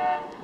Yeah.